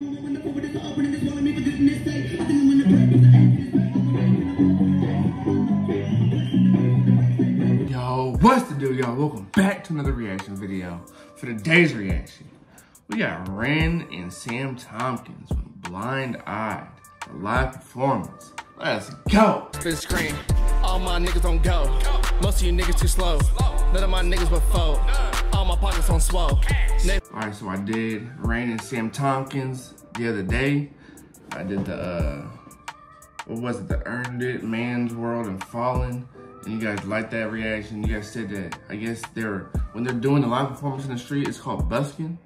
Yo, what's the deal, y'all? Welcome back to another reaction video. For today's reaction, we got Ren and Sam Tompkins from Blind Eye, the live performance. Let's go. Spin screen, all my niggas don't go. Most of you niggas too slow. None of my niggas before. All my pockets on swole. Ne- All right, so I did Ren and Sam Tompkins the other day. I did the, uh, what was it? The Earned It, Man's World, and Fallen. And you guys liked that reaction. You guys said that, I guess they're, when they're doing the live performance in the street, it's called busking.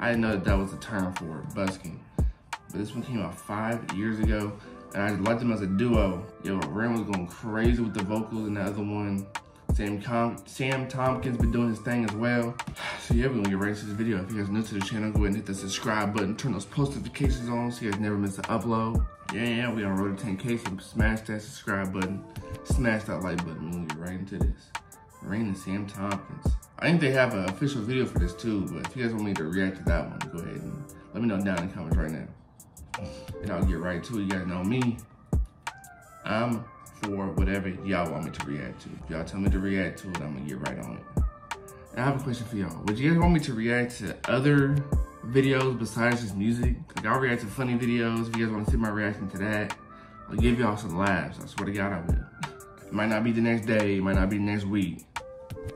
I didn't know that that was the term for it, busking. But this one came out five years ago. And I liked them as a duo. Yo, Ren was going crazy with the vocals and the other one. Sam, Com Sam Tompkins been doing his thing as well. So yeah, we're gonna get right into this video. If you guys new to the channel, go ahead and hit the subscribe button, turn those post notifications on so you guys never miss an upload. Yeah, yeah, we on road to 10K, so smash that subscribe button, smash that like button, we're gonna get right into this. Ren and Sam Tompkins. I think they have an official video for this too, but if you guys want me to react to that one, go ahead and let me know down in the comments right now. And I'll get right to it. You guys know me. I'm for whatever y'all want me to react to. If y'all tell me to react to it, I'm gonna get right on it. And I have a question for y'all. Would you guys want me to react to other videos besides just music? Like I'll react to funny videos. If you guys want to see my reaction to that, I'll give y'all some laughs. I swear to God I will. It might not be the next day, it might not be next week,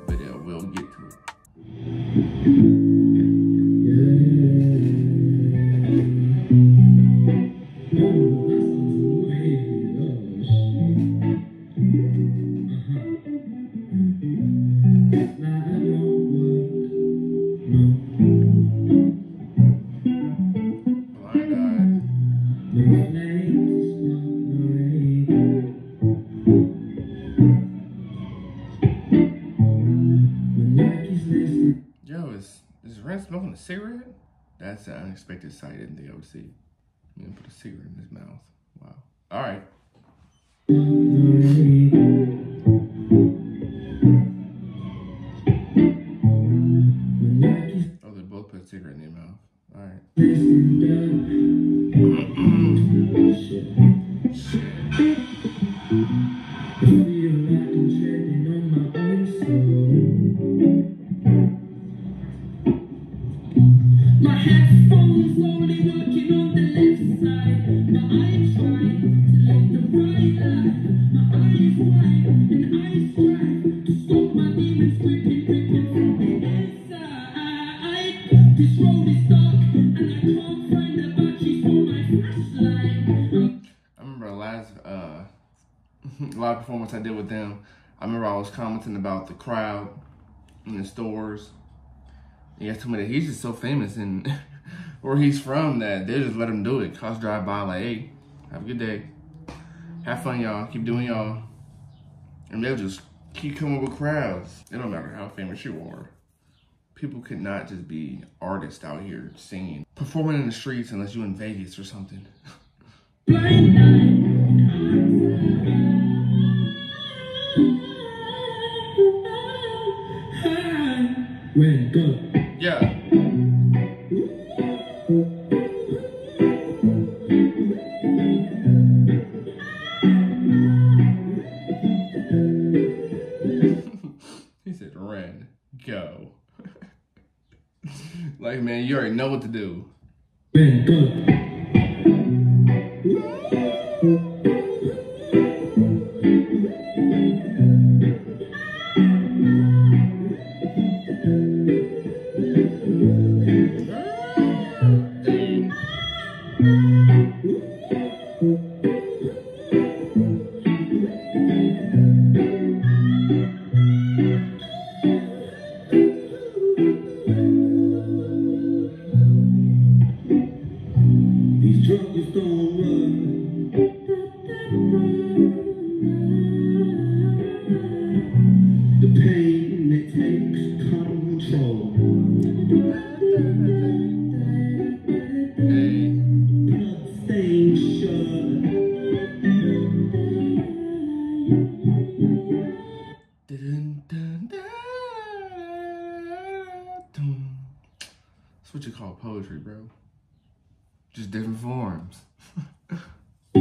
but we'll get to it. Yo, is is Ren smoking a cigarette? That's an unexpected sight I didn't think I would see. I'm gonna put a cigarette in his mouth. Wow. All right. Oh, they both put a cigarette in their mouth. All right. I did with them. I remember I was commenting about the crowd in the stores. And guys told me that he's just so famous and where he's from that they just let him do it. Cops drive by like, hey, have a good day. Have fun, y'all. Keep doing y'all. And they'll just keep coming with crowds. It don't matter how famous you are. People could not just be artists out here singing, performing in the streets unless you in Vegas or something. Red, go. Yeah. he said, Ren, go. like, man, you already know what to do. Red. That's what you call poetry, bro. Just different forms. I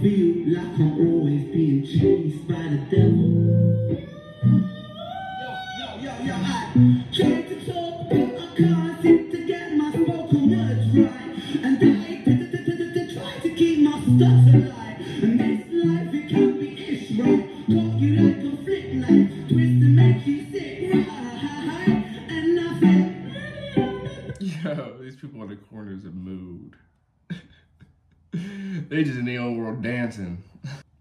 feel like I'm always being chased by the devil. Yo, yo, yo, yo, I they just in their own world dancing.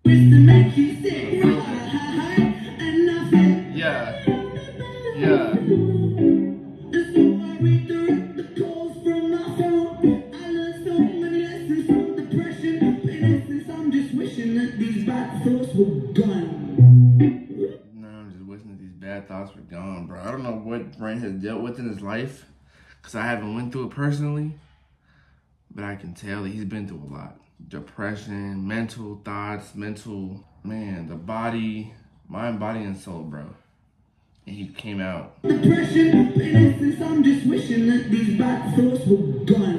Twist and make you sick, right? And I feel. Yeah, yeah. And so I redirect the calls from my phone. I learned so many lessons from depression. In essence, I'm just wishing that these bad thoughts were gone. No, I'm just wishing that these bad thoughts were gone, bro. I don't know what Brain has dealt with in his life, cause I haven't went through it personally, but I can tell that he's been through a lot. Depression, mental thoughts, mental man, the body, mind, body, and soul, bro. And he came out. Depression. I'm just wishing that these thoughts were gone.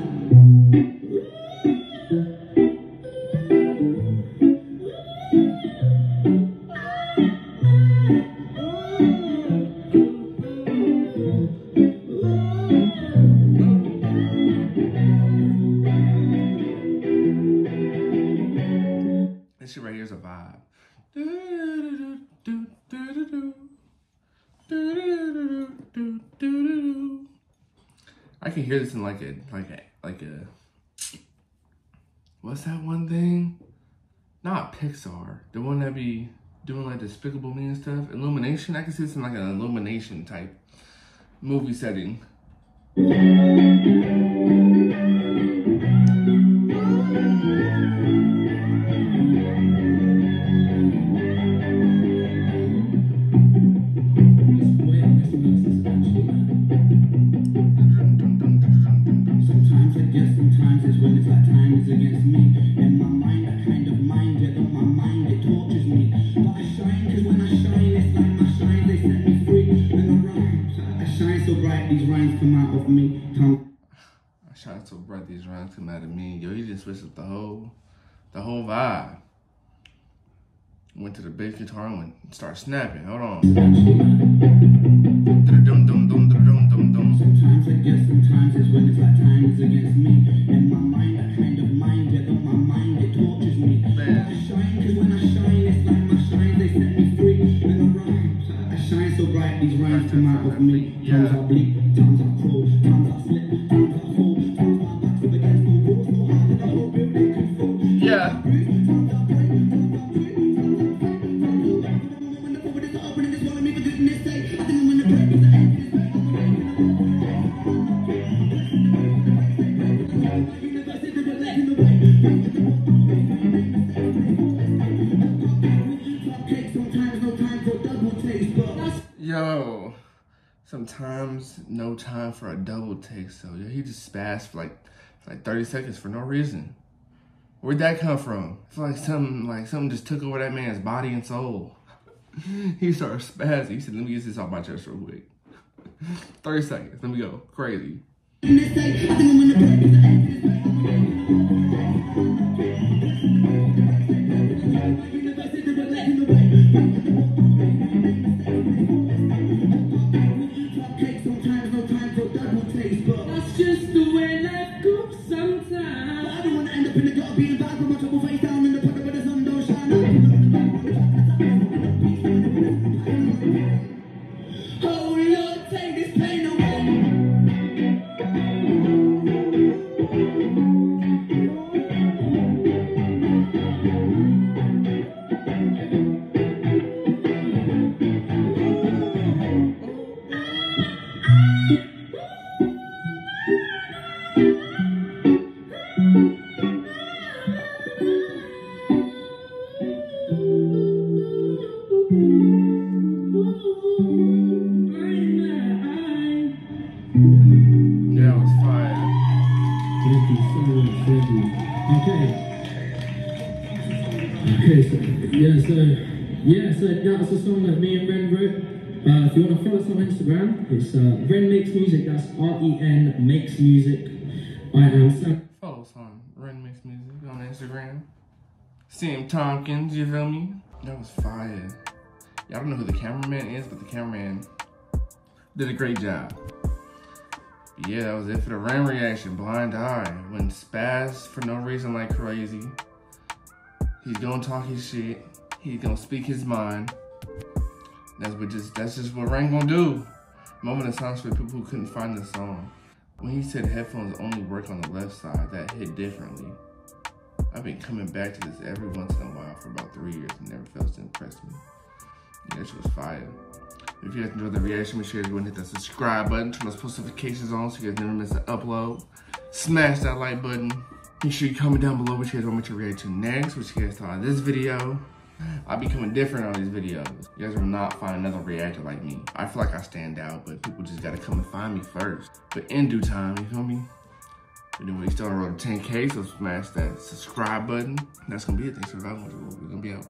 This shit right here is a vibe. I can hear this in like a like a like a what's that one thing? Not Pixar. The one that be doing like Despicable Me and stuff. Illumination. I can see this in like an illumination type movie setting. Shine so bright these rhymes come out of me. Yo, he just switched up the whole the whole vibe. Went to the bass guitar and went start snapping. Hold on. Sometimes no time for a double take, so he just spazzed for like for like 30 seconds for no reason. Where'd that come from? It's like something like something just took over that man's body and soul. he started spazzing. He said, let me get this off my chest real quick. 30 seconds. Let me go. Crazy. The gutter, being bad with my trouble face down you. Thank you. Okay. Okay, so yeah, so yeah, so that was a song that me and Ren wrote. Uh, if you want to follow us on Instagram, it's uh, Ren Makes Music. That's R E N Makes Music. I am Sam. Follow us on Ren Makes Music on Instagram. Sam Tompkins, you feel me? That was fire. Y'all don't know who the cameraman is, but the cameraman did a great job. Yeah, that was it for the Ren reaction. Blind Eye. When spaz for no reason like crazy. He's gonna talk his shit. He's gonna speak his mind. That's what just that's just what Ren gonna do. Moment of silence for people who couldn't find the song. When he said headphones only work on the left side, that hit differently. I've been coming back to this every once in a while for about three years and never fails to impress me. Yeah, that shit was fire. If you guys enjoyed the reaction, make sure you go and hit that subscribe button, turn those post notifications on so you guys never miss an upload. Smash that like button. Make sure you comment down below what you guys want me to react to next, what you guys thought of this video. I'll be coming different on these videos. You guys will not find another reactor like me. I feel like I stand out, but people just gotta come and find me first. But in due time, you feel me? Anyway, still on the road to 10K, so smash that subscribe button. That's gonna be it. Thanks for watching. We're gonna be out.